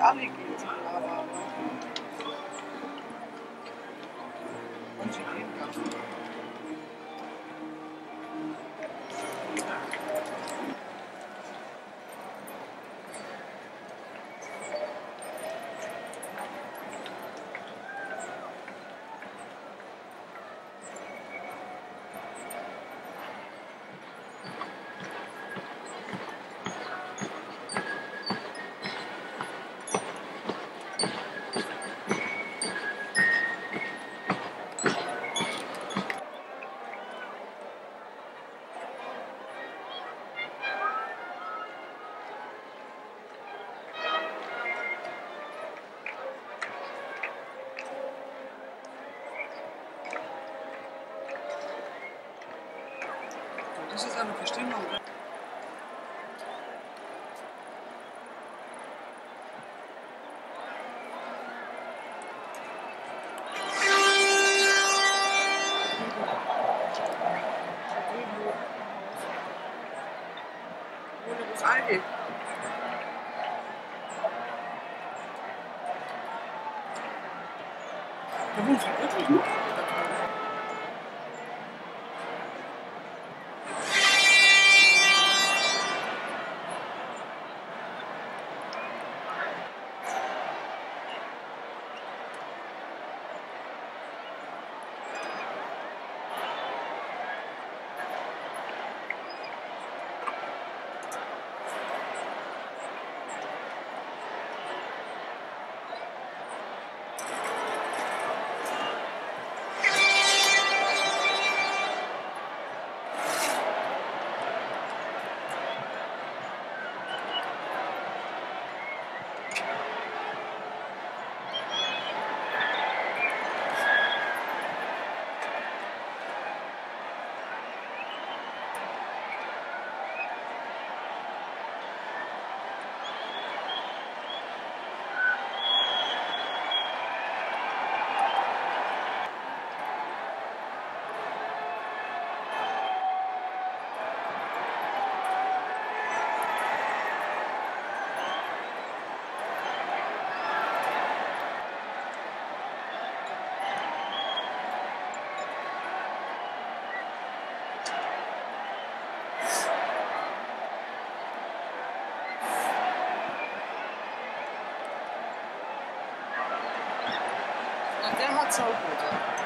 阿里。Ist eine Bestimmung. Wo ist Aldi? Da wohnt wirklich noch? Dat their heart's goed. good.